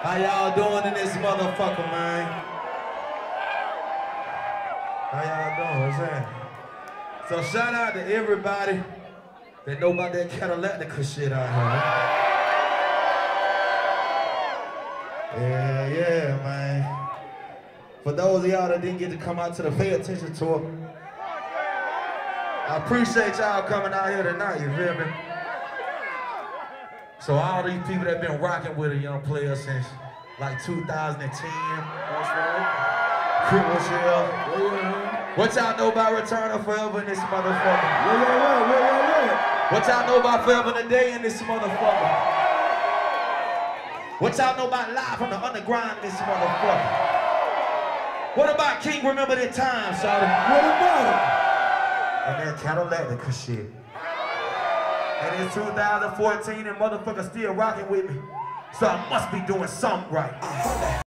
How y'all doing in this motherfucker, man? How y'all doing? What's? So shout out to everybody that know about that Cadillactica shit out here. Yeah, yeah, man. For those of y'all that didn't get to come out to the pay attention tour, I appreciate y'all coming out here tonight, you feel me? So all these people that been rocking with a young player since like 2010. That's right. Cripple Shell. What y'all know about Return of 4Eva in this motherfucker? Yeah, yeah, yeah, yeah. What y'all know about Forever and in this motherfucker? What y'all know about Live from the Underground in this motherfucker? What about King Remembered in Time, shawty? What about And then Cadillactica shit. And it's 2014 and motherfuckers still rocking with me. So I must be doing something right.